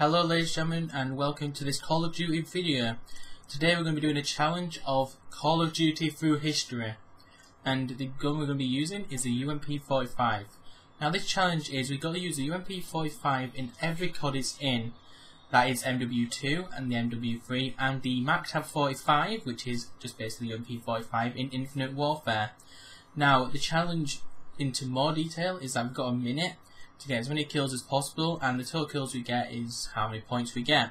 Hello ladies and gentlemen and welcome to this Call of Duty video. Today we're going to be doing a challenge of Call of Duty through history and the gun we're going to be using is the UMP45. Now this challenge is we've got to use the UMP45 in every COD it's in that is MW2 and the MW3 and the MACTAV 45 which is just basically UMP45 in Infinite Warfare. Now the challenge into more detail is we've got a minute to get as many kills as possible and the total kills we get is how many points we get.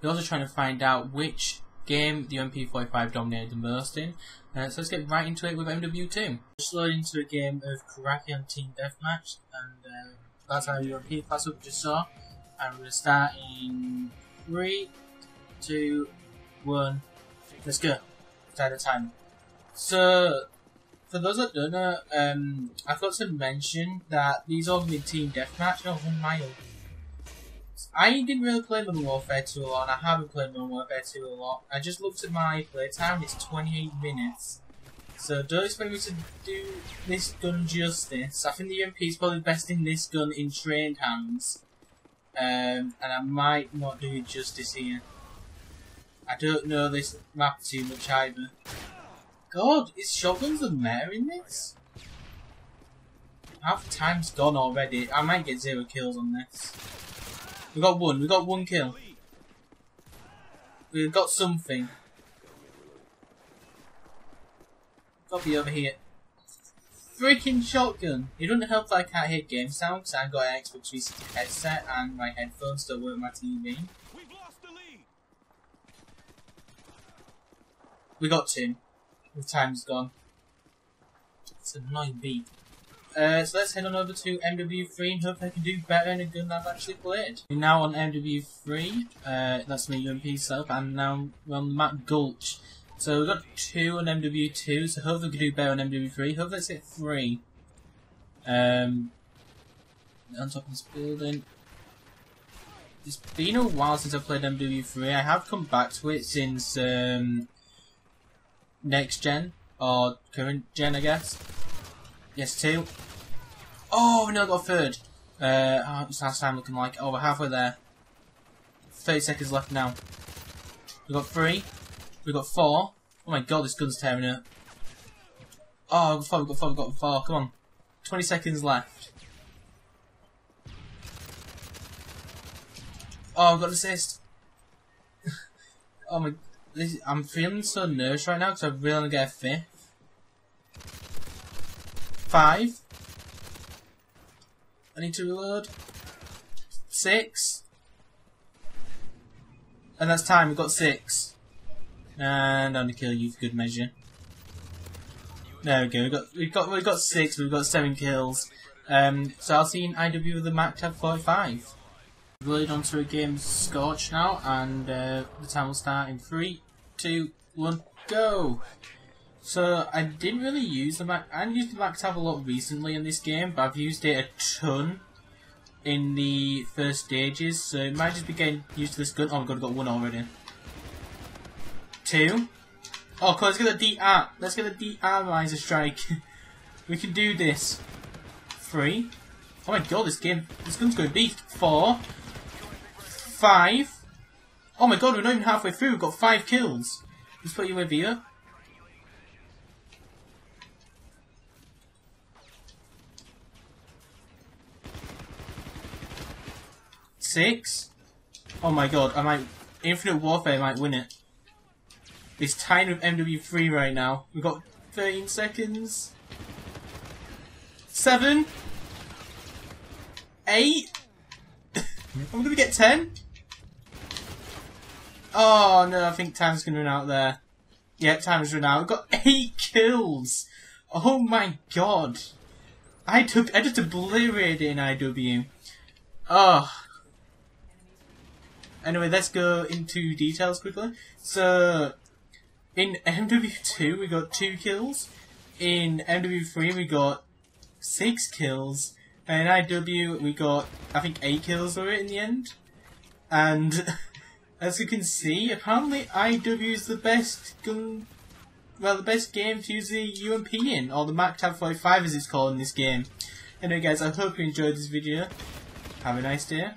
We're also trying to find out which game the UMP45 dominated the most in. Uh, so let's get right into it with MW2. Just load into a game of Karakian Team Deathmatch and uh, that's our UMP pass up just saw. And we're going to start in 3, 2, 1, let's go. Start the time. So for those that don't know, um, I forgot to mention that these are mid-team deathmatch. Oh, one mile. I didn't really play Modern Warfare 2 a lot, and I haven't played Modern Warfare 2 a lot. I just looked at my playtime, it's 28 minutes. So don't expect me to do this gun justice. I think the MP is probably best in this gun in trained hands. Um, and I might not do it justice here. I don't know this map too much either. God, is shotguns the mayor in this? Half the time's gone already. I might get zero kills on this. We got one. We got one kill. We've got something. Got to be over here. Freaking shotgun! It doesn't help that I can't hear game sound because I've got an Xbox 360 headset and my headphones don't work with my TV. We've lost the lead. We got two. The time's gone. It's a annoying beat. Uh, so let's head on over to MW3 and hope I can do better in a gun that I've actually played. We're now on MW3, uh, that's my UMP self, and now we're on the map Gulch. So we've got two on MW2, so hopefully we can do better on MW3. Hopefully let's get three. Um, on top of this building. It's been a while since I've played MW3. I have come back to it since um, next gen or current gen, I guess. Yes, two. Oh no, I got third. Uh, how's last time looking like? Oh, we're halfway there. Thirty seconds left now. We've got three. We've got four. Oh my god, this gun's tearing up. Oh, we got four. we've got four. we've got four. Come on. Twenty seconds left. Oh, I've got an assist. oh my this, I'm feeling so nervous right now because I really want to get a fifth. Five. I need to reload. Six. And that's time, we've got six. And I'm gonna kill you for good measure. There we go, we've got we've got we've got six, we've got seven kills. Um so I'll see you in IW with the MACTAV 45. Load onto a game Scorch now, and uh, the time will start in three, two, one, go! So I didn't really use the Mac. I used the MACTAV a lot recently in this game, but I've used it a ton in the first stages. So it might just be getting used to this gun. Oh, my god, I've got one already. Two. Oh, let's get the DR. Let's get the DR Riser Strike. we can do this. Three. Oh my god, this game, this gun's going beast. Four five. Oh my god, we're not even halfway through. We've got five kills. Let's put you over here. Six. Oh my god, I might... Infinite Warfare might win it. It's tied with MW3 right now. We've got 13 seconds. Seven. Eight. I'm gonna get 10. Oh no, I think time's gonna run out there. Yeah, time's run out. I've got eight kills. Oh my god. I took I just obliterated in IW. Oh. Anyway, let's go into details quickly. So in MW2 we got two kills. In MW3 we got six kills. And in IW we got I think eight kills for it in the end. And as you can see, apparently IW is the best gun, well, the best game to use the UMP in, or the MACTAV 45 as it's called in this game. Anyway guys, I hope you enjoyed this video. Have a nice day.